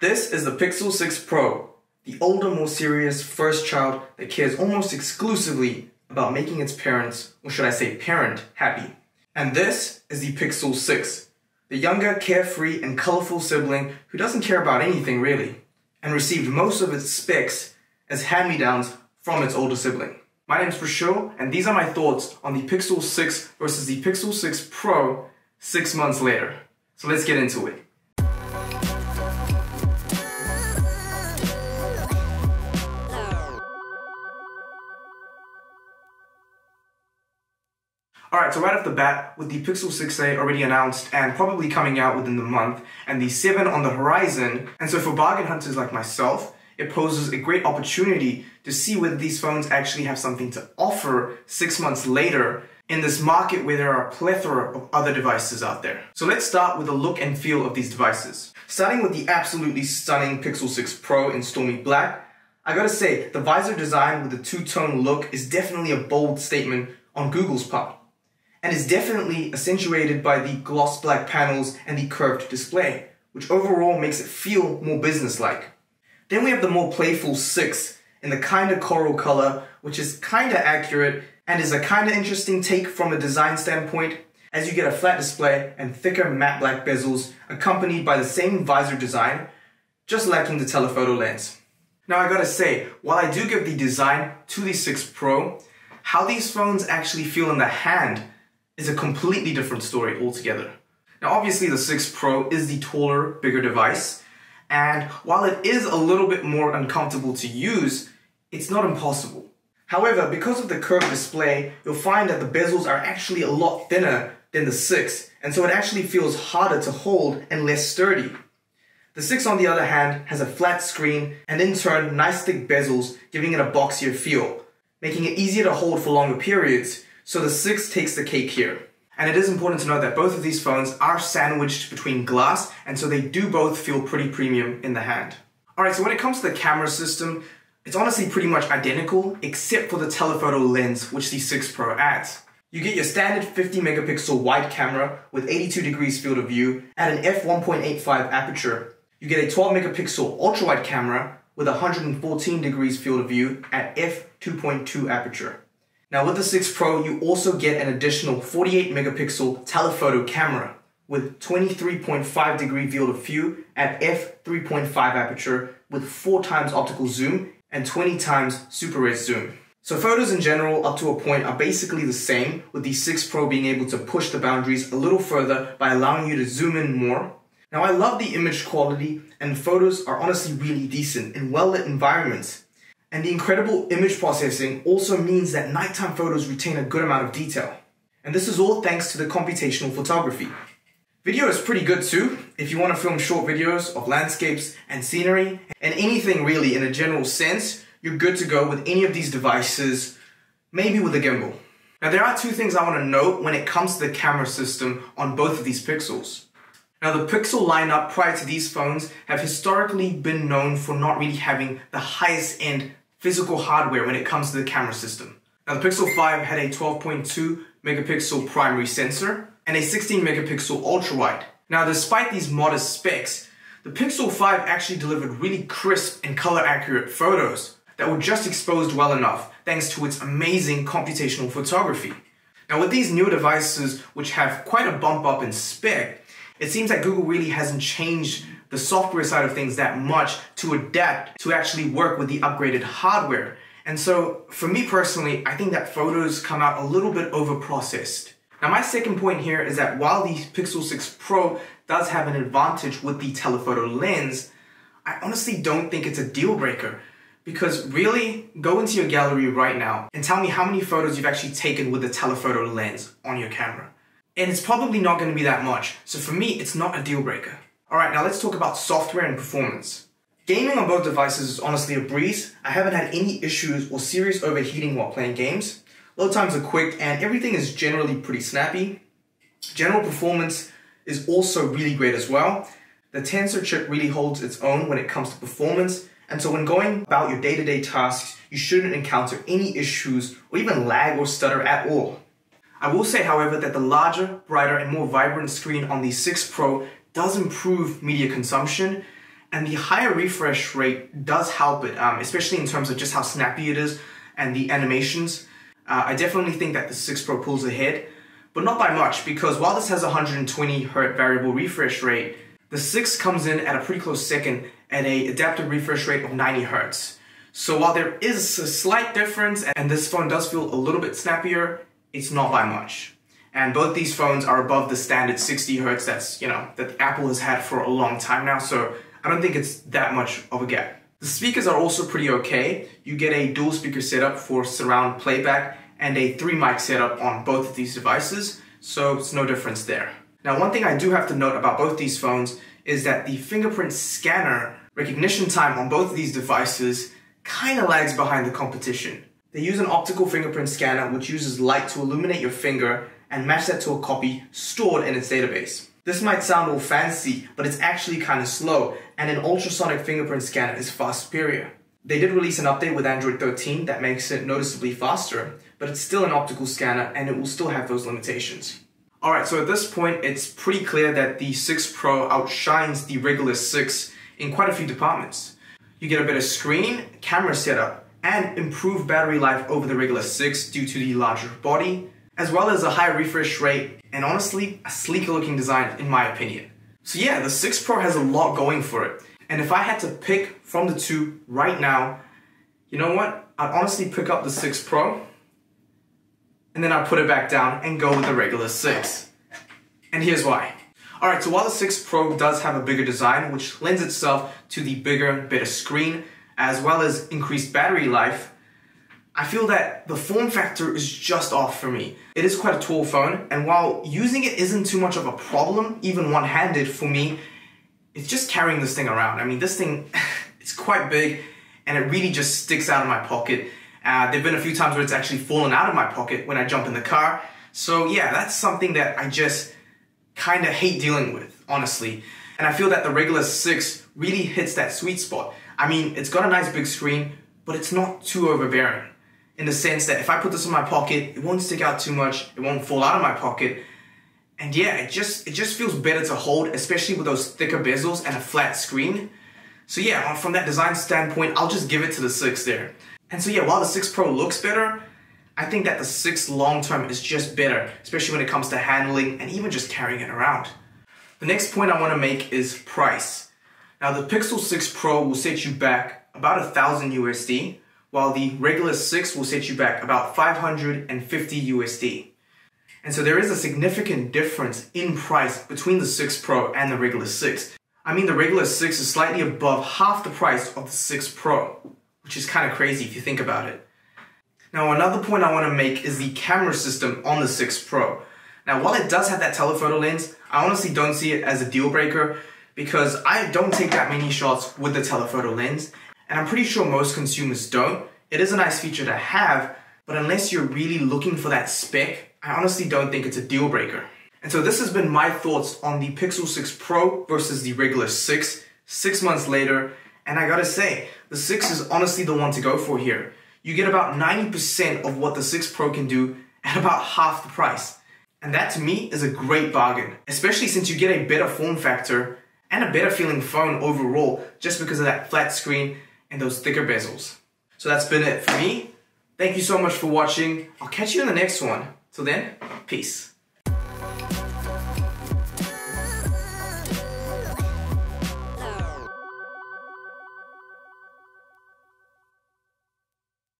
This is the Pixel 6 Pro, the older, more serious first child that cares almost exclusively about making its parents, or should I say parent, happy. And this is the Pixel 6, the younger, carefree, and colorful sibling who doesn't care about anything really, and received most of its specs as hand-me-downs from its older sibling. My name is Prashil, and these are my thoughts on the Pixel 6 versus the Pixel 6 Pro six months later. So let's get into it. Alright, so right off the bat, with the Pixel 6a already announced and probably coming out within the month, and the 7 on the horizon, and so for bargain hunters like myself, it poses a great opportunity to see whether these phones actually have something to offer six months later in this market where there are a plethora of other devices out there. So let's start with the look and feel of these devices. Starting with the absolutely stunning Pixel 6 Pro in Stormy Black, I gotta say, the visor design with the two-tone look is definitely a bold statement on Google's part and is definitely accentuated by the gloss black panels and the curved display, which overall makes it feel more businesslike. Then we have the more playful 6 in the kinda coral color, which is kinda accurate and is a kinda interesting take from a design standpoint, as you get a flat display and thicker matte black bezels accompanied by the same visor design, just lacking the telephoto lens. Now I gotta say, while I do give the design to the 6 Pro, how these phones actually feel in the hand is a completely different story altogether. Now obviously the 6 Pro is the taller, bigger device, and while it is a little bit more uncomfortable to use, it's not impossible. However, because of the curved display, you'll find that the bezels are actually a lot thinner than the 6, and so it actually feels harder to hold and less sturdy. The 6 on the other hand has a flat screen and in turn nice thick bezels giving it a boxier feel, making it easier to hold for longer periods so the 6 takes the cake here. And it is important to note that both of these phones are sandwiched between glass, and so they do both feel pretty premium in the hand. Alright, so when it comes to the camera system, it's honestly pretty much identical, except for the telephoto lens, which the 6 Pro adds. You get your standard 50 megapixel wide camera with 82 degrees field of view at an f1.85 aperture. You get a 12 megapixel ultra wide camera with 114 degrees field of view at f2.2 aperture. Now with the 6 Pro, you also get an additional 48 megapixel telephoto camera with 23.5 degree field of view at f3.5 aperture with 4 times optical zoom and 20 times super res zoom. So photos in general up to a point are basically the same with the 6 Pro being able to push the boundaries a little further by allowing you to zoom in more. Now I love the image quality and photos are honestly really decent in well lit environments and the incredible image processing also means that nighttime photos retain a good amount of detail. And this is all thanks to the computational photography. Video is pretty good too, if you want to film short videos of landscapes and scenery, and anything really in a general sense, you're good to go with any of these devices, maybe with a gimbal. Now there are two things I want to note when it comes to the camera system on both of these pixels. Now the Pixel lineup prior to these phones have historically been known for not really having the highest end physical hardware when it comes to the camera system. Now the Pixel 5 had a 12.2 megapixel primary sensor and a 16 megapixel ultra wide. Now despite these modest specs, the Pixel 5 actually delivered really crisp and color accurate photos that were just exposed well enough thanks to its amazing computational photography. Now with these newer devices which have quite a bump up in spec, it seems that Google really hasn't changed the software side of things that much to adapt to actually work with the upgraded hardware. And so for me personally, I think that photos come out a little bit over processed. Now my second point here is that while the Pixel 6 Pro does have an advantage with the telephoto lens, I honestly don't think it's a deal breaker. Because really, go into your gallery right now and tell me how many photos you've actually taken with the telephoto lens on your camera. And it's probably not going to be that much. So for me, it's not a deal breaker. Alright, now let's talk about software and performance. Gaming on both devices is honestly a breeze. I haven't had any issues or serious overheating while playing games. Load times are quick and everything is generally pretty snappy. General performance is also really great as well. The Tensor chip really holds its own when it comes to performance, and so when going about your day-to-day -day tasks, you shouldn't encounter any issues or even lag or stutter at all. I will say, however, that the larger, brighter, and more vibrant screen on the 6 Pro does improve media consumption And the higher refresh rate does help it, um, especially in terms of just how snappy it is and the animations. Uh, I definitely think that the 6 Pro pulls ahead, but not by much because while this has 120 Hz variable refresh rate, the 6 comes in at a pretty close second at a adaptive refresh rate of 90 Hz. So while there is a slight difference and this phone does feel a little bit snappier, it's not by much. And both these phones are above the standard 60 hertz that's, you know, that Apple has had for a long time now, so I don't think it's that much of a gap. The speakers are also pretty okay. You get a dual speaker setup for surround playback and a three mic setup on both of these devices, so it's no difference there. Now, one thing I do have to note about both these phones is that the fingerprint scanner recognition time on both of these devices kind of lags behind the competition. They use an optical fingerprint scanner which uses light to illuminate your finger and match that to a copy stored in its database. This might sound all fancy, but it's actually kind of slow, and an ultrasonic fingerprint scanner is far superior. They did release an update with Android 13 that makes it noticeably faster, but it's still an optical scanner and it will still have those limitations. Alright, so at this point, it's pretty clear that the 6 Pro outshines the regular 6 in quite a few departments. You get a better screen, camera setup, and improved battery life over the regular 6 due to the larger body, as well as a higher refresh rate and honestly, a sleeker looking design in my opinion. So yeah, the 6 Pro has a lot going for it. And if I had to pick from the two right now, you know what? I'd honestly pick up the 6 Pro and then I'd put it back down and go with the regular 6. And here's why. Alright, so while the 6 Pro does have a bigger design, which lends itself to the bigger, better screen, as well as increased battery life, I feel that the form factor is just off for me. It is quite a tall phone, and while using it isn't too much of a problem, even one-handed for me, it's just carrying this thing around. I mean, this thing, it's quite big, and it really just sticks out of my pocket. Uh, there have been a few times where it's actually fallen out of my pocket when I jump in the car. So yeah, that's something that I just kind of hate dealing with, honestly. And I feel that the regular 6 really hits that sweet spot. I mean, it's got a nice big screen, but it's not too overbearing. In the sense that if I put this in my pocket, it won't stick out too much, it won't fall out of my pocket. And yeah, it just it just feels better to hold, especially with those thicker bezels and a flat screen. So yeah, from that design standpoint, I'll just give it to the 6 there. And so yeah, while the 6 Pro looks better, I think that the 6 long term is just better, especially when it comes to handling and even just carrying it around. The next point I want to make is price. Now the Pixel 6 Pro will set you back about a thousand USD, while the regular 6 will set you back about 550 USD. And so there is a significant difference in price between the 6 Pro and the regular 6. I mean the regular 6 is slightly above half the price of the 6 Pro, which is kind of crazy if you think about it. Now another point I want to make is the camera system on the 6 Pro. Now while it does have that telephoto lens, I honestly don't see it as a deal breaker because I don't take that many shots with the telephoto lens and I'm pretty sure most consumers don't. It is a nice feature to have, but unless you're really looking for that spec, I honestly don't think it's a deal breaker. And so this has been my thoughts on the Pixel 6 Pro versus the regular 6, six months later, and I gotta say, the 6 is honestly the one to go for here you get about 90% of what the 6 Pro can do at about half the price. And that to me is a great bargain, especially since you get a better form factor and a better feeling phone overall just because of that flat screen and those thicker bezels. So that's been it for me. Thank you so much for watching. I'll catch you in the next one. Till then, peace.